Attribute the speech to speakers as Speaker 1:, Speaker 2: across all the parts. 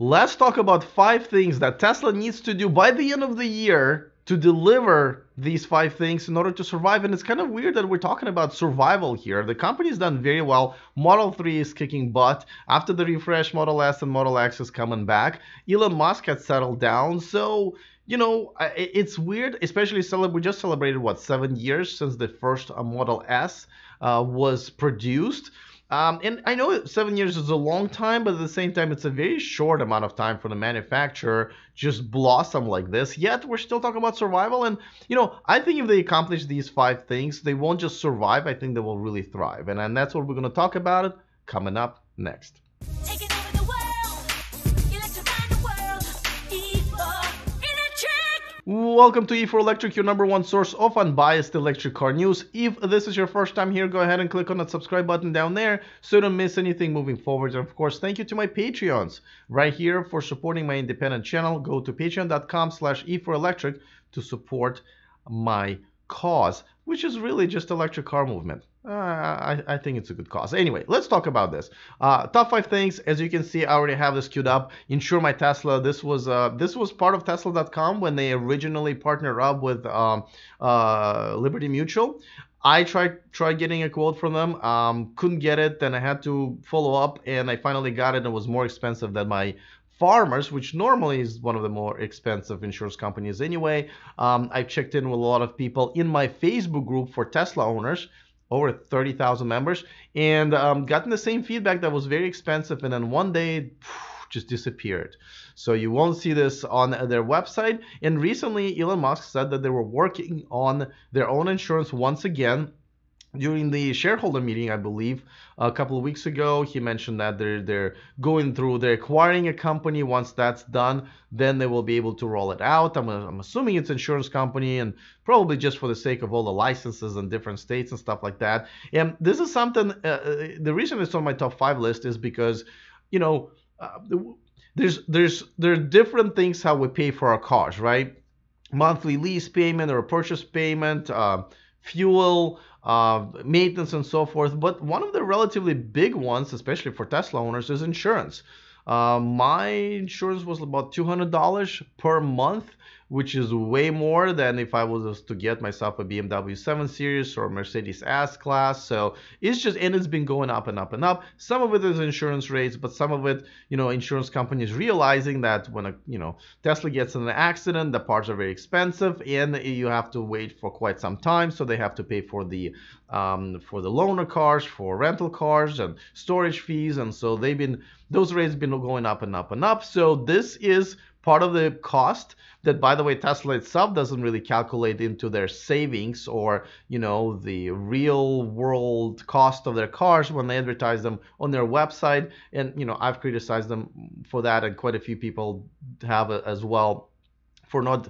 Speaker 1: let's talk about five things that Tesla needs to do by the end of the year to deliver these five things in order to survive. And it's kind of weird that we're talking about survival here. The company's done very well. Model 3 is kicking butt. After the refresh, Model S and Model X is coming back. Elon Musk has settled down. So, you know, it's weird, especially we just celebrated, what, seven years since the first uh, Model S uh, was produced. Um, and I know seven years is a long time, but at the same time, it's a very short amount of time for the manufacturer just blossom like this. Yet we're still talking about survival. And, you know, I think if they accomplish these five things, they won't just survive. I think they will really thrive. And, and that's what we're going to talk about it coming up next. Welcome to E4Electric, your number one source of unbiased electric car news. If this is your first time here, go ahead and click on that subscribe button down there so you don't miss anything moving forward. And of course, thank you to my Patreons right here for supporting my independent channel. Go to patreon.com slash eforelectric to support my cause, which is really just electric car movement. Uh, I, I, think it's a good cause. Anyway, let's talk about this. Uh, top five things. As you can see, I already have this queued up. Insure my Tesla. This was uh, this was part of Tesla.com when they originally partnered up with um, uh, Liberty Mutual. I tried tried getting a quote from them. Um, couldn't get it. Then I had to follow up, and I finally got it. It was more expensive than my Farmers, which normally is one of the more expensive insurance companies anyway. Um, I've checked in with a lot of people in my Facebook group for Tesla owners over 30,000 members and um, gotten the same feedback that was very expensive and then one day just disappeared. So you won't see this on their website. And recently, Elon Musk said that they were working on their own insurance once again during the shareholder meeting, I believe, a couple of weeks ago, he mentioned that they're they're going through, they're acquiring a company. Once that's done, then they will be able to roll it out. I'm, I'm assuming it's insurance company, and probably just for the sake of all the licenses and different states and stuff like that. And this is something. Uh, uh the reason it's on my top five list is because, you know, uh, there's there's there are different things how we pay for our cars, right? Monthly lease payment or a purchase payment. Uh, fuel, uh, maintenance, and so forth. But one of the relatively big ones, especially for Tesla owners, is insurance. Uh, my insurance was about $200 per month which is way more than if I was to get myself a BMW 7 Series or Mercedes S Class. So it's just, and it's been going up and up and up. Some of it is insurance rates, but some of it, you know, insurance companies realizing that when a, you know, Tesla gets in an accident, the parts are very expensive and you have to wait for quite some time. So they have to pay for the, um, for the loaner cars, for rental cars and storage fees. And so they've been, those rates have been going up and up and up. So this is part of the cost that by the way tesla itself doesn't really calculate into their savings or you know the real world cost of their cars when they advertise them on their website and you know i've criticized them for that and quite a few people have as well for not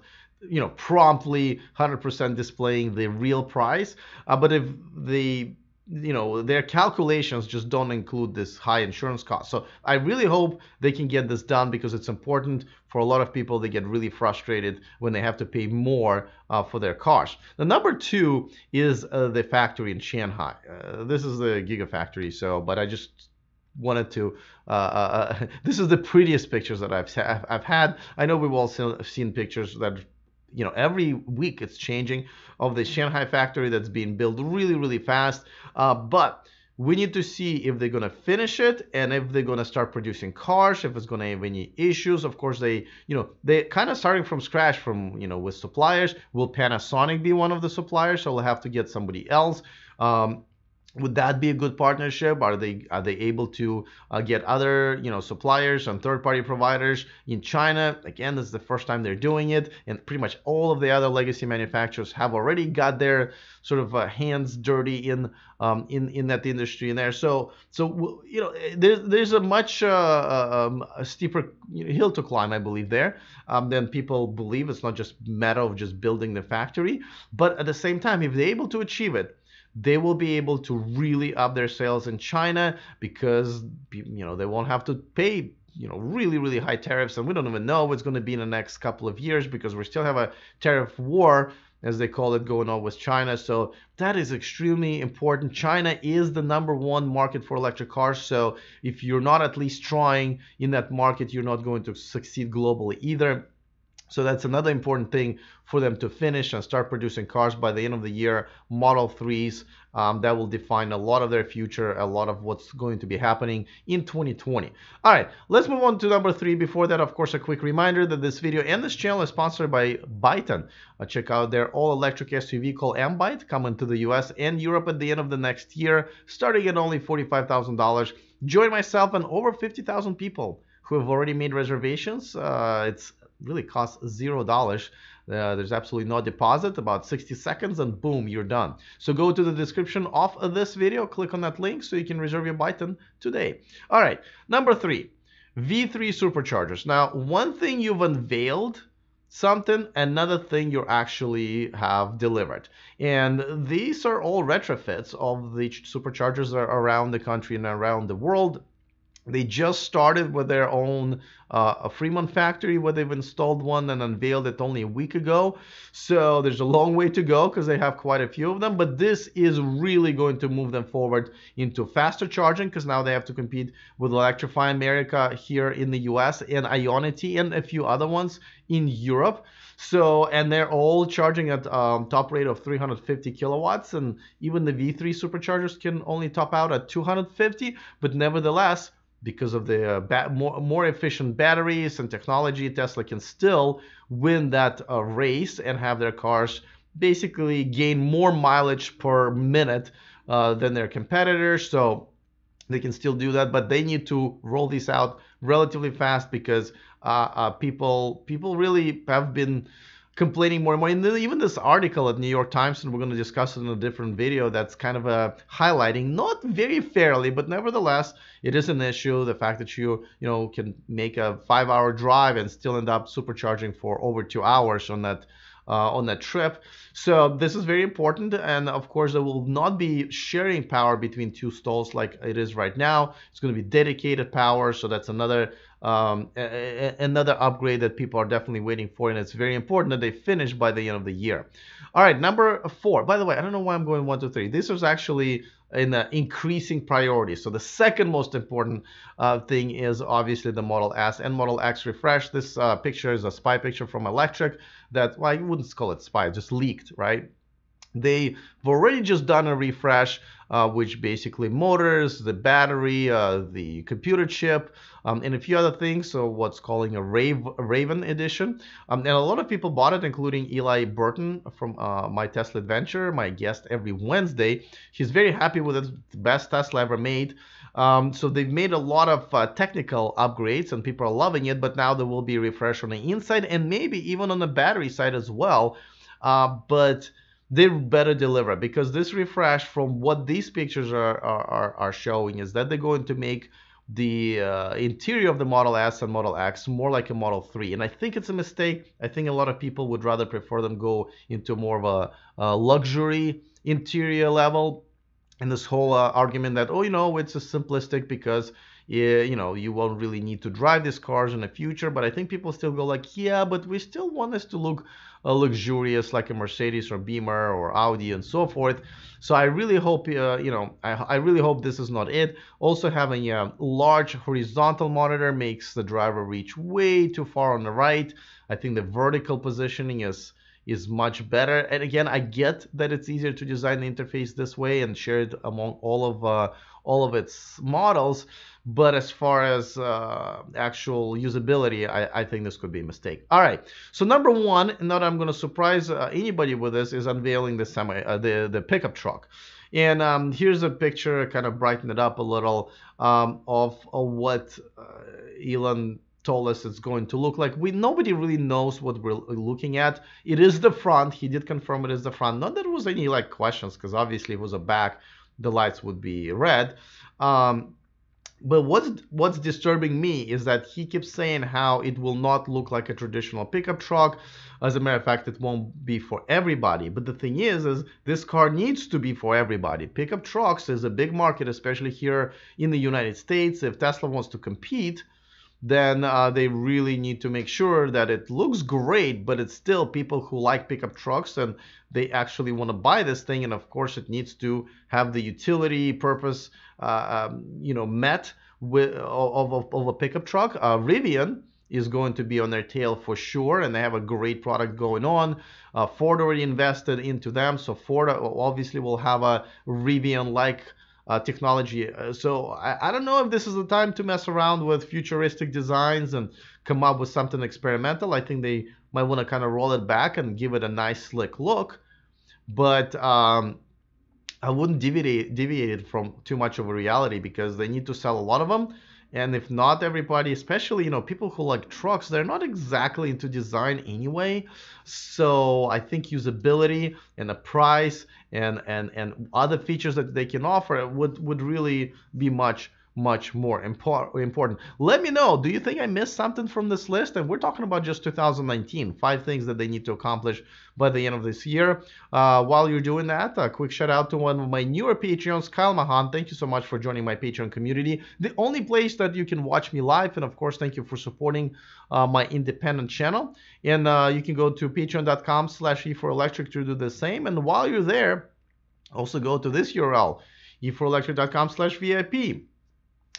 Speaker 1: you know promptly 100% displaying the real price uh, but if the you know their calculations just don't include this high insurance cost. So i really hope they can get this done because it's important for a lot of people they get really frustrated when they have to pay more uh, for their cars. The number two is uh, the factory in shanghai. Uh, this is the gigafactory so but i just wanted to uh, uh, uh this is the prettiest pictures that I've, I've had. I know we've all seen pictures that you know every week it's changing of the Shanghai factory that's being built really really fast. Uh, but we need to see if they're going to finish it and if they're going to start producing cars if it's going to have any issues. Of course they you know they kind of starting from scratch from you know with suppliers. Will panasonic be one of the suppliers? So we'll have to get somebody else. Um, would that be a good partnership? Are they are they able to uh, get other you know suppliers and third party providers in china? Again this is the first time they're doing it and pretty much all of the other legacy manufacturers have already got their sort of uh, hands dirty in um, in in that industry in there. So so you know there's there's a much uh, uh, um, a steeper hill to climb i believe there um, than people believe. It's not just matter of just building the factory but at the same time if they're able to achieve it they will be able to really up their sales in China because you know they won't have to pay you know really really high tariffs and we don't even know what's going to be in the next couple of years because we still have a tariff war as they call it, going on with China. So that is extremely important. China is the number one market for electric cars. So if you're not at least trying in that market, you're not going to succeed globally either. So that's another important thing for them to finish and start producing cars by the end of the year. Model 3s um, that will define a lot of their future, a lot of what's going to be happening in 2020. All right, let's move on to number three. Before that, of course, a quick reminder that this video and this channel is sponsored by Byton. Uh, check out their all-electric SUV called M-Byte coming to the US and Europe at the end of the next year, starting at only $45,000. Join myself and over 50,000 people who have already made reservations. Uh, it's really costs zero dollars. Uh, there's absolutely no deposit, about 60 seconds, and boom, you're done. So go to the description of this video, click on that link so you can reserve your Byton today. All right, number three, V3 superchargers. Now, one thing you've unveiled something, another thing you actually have delivered. And these are all retrofits of the superchargers around the country and around the world. They just started with their own uh, a Fremont factory where they've installed one and unveiled it only a week ago. So there's a long way to go because they have quite a few of them. But this is really going to move them forward into faster charging because now they have to compete with Electrify America here in the US and Ionity and a few other ones in Europe. So, and they're all charging at um, top rate of 350 kilowatts, and even the V3 superchargers can only top out at 250. But nevertheless, because of the uh, more, more efficient batteries and technology, Tesla can still win that uh, race and have their cars basically gain more mileage per minute uh, than their competitors. So they can still do that, but they need to roll this out relatively fast because uh, uh, people people really have been complaining more and more. And even this article at New York Times, and we're going to discuss it in a different video, that's kind of a uh, highlighting, not very fairly, but nevertheless, it is an issue. The fact that you, you know, can make a five-hour drive and still end up supercharging for over two hours on that uh, on that trip. So this is very important. And of course, there will not be sharing power between two stalls like it is right now. It's going to be dedicated power. So that's another um, a, a, another upgrade that people are definitely waiting for. And it's very important that they finish by the end of the year. All right, number four. By the way, I don't know why I'm going one, two, three. This was actually in uh, increasing priority. So the second most important uh, thing is obviously the Model S and Model X refresh. This uh, picture is a spy picture from Electrek that, well, I wouldn't call it spy, just leaked, right? They've already just done a refresh, uh, which basically motors, the battery, uh, the computer chip, um, and a few other things. So what's calling a Rave, Raven edition. Um, and a lot of people bought it, including Eli Burton from uh, My Tesla Adventure, my guest every Wednesday. He's very happy with it, the best Tesla ever made. Um, so they've made a lot of uh, technical upgrades and people are loving it, but now there will be refresh on the inside and maybe even on the battery side as well. Uh, but they better deliver because this refresh from what these pictures are, are, are showing is that they're going to make the uh, interior of the Model S and Model X more like a Model 3. And I think it's a mistake. I think a lot of people would rather prefer them go into more of a, a luxury interior level. And this whole uh, argument that, oh, you know, it's a simplistic because you know you won't really need to drive these cars in the future but i think people still go like yeah but we still want this to look uh, luxurious like a mercedes or beamer or audi and so forth. So i really hope uh, you know I, I really hope this is not it. Also having a large horizontal monitor makes the driver reach way too far on the right. I think the vertical positioning is is much better. And again, I get that it's easier to design the interface this way and share it among all of uh, all of its models. But as far as uh, actual usability, I, I, think this could be a mistake. All right. So number one, and that I'm going to surprise uh, anybody with this, is unveiling the semi uh, the the pickup truck. And um, here's a picture, kind of brighten it up a little, um, of, of what uh, Elon told us it's going to look like. We nobody really knows what we're looking at. It is the front. He did confirm it is the front. Not that there was any like questions, because obviously it was a back, the lights would be red. Um, but what's what's disturbing me is that he keeps saying how it will not look like a traditional pickup truck. As a matter of fact, it won't be for everybody. But the thing is, is this car needs to be for everybody. Pickup trucks is a big market, especially here in the United States. If Tesla wants to compete, then uh, they really need to make sure that it looks great, but it's still people who like pickup trucks and they actually want to buy this thing. And of course, it needs to have the utility purpose, uh, um, you know, met with of, of, of a pickup truck. Uh, Rivian is going to be on their tail for sure, and they have a great product going on. Uh, Ford already invested into them, so Ford uh, obviously will have a Rivian-like uh, technology. Uh, so I, I, don't know if this is the time to mess around with futuristic designs and come up with something experimental. I think they might want to kind of roll it back and give it a nice slick look. But um, I wouldn't deviate, deviate it from too much of a reality because they need to sell a lot of them and if not everybody especially you know people who like trucks they're not exactly into design anyway. So i think usability and the price and and and other features that they can offer would would really be much much more important. Let me know, do you think I missed something from this list? And we're talking about just 2019, five things that they need to accomplish by the end of this year. Uh, while you're doing that, a quick shout out to one of my newer Patreons, Kyle Mahan. Thank you so much for joining my Patreon community. The only place that you can watch me live, and of course, thank you for supporting uh, my independent channel. And uh, you can go to patreon.com slash eforelectric to do the same. And while you're there, also go to this URL, eforelectric.com slash VIP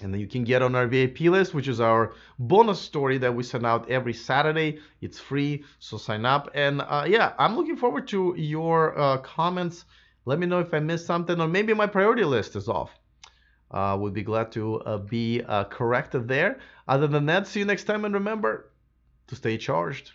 Speaker 1: and then you can get on our VIP list, which is our bonus story that we send out every Saturday. It's free, so sign up. And uh, yeah, I'm looking forward to your uh, comments. Let me know if I missed something, or maybe my priority list is off. Uh, would be glad to uh, be uh, corrected there. Other than that, see you next time, and remember to stay charged.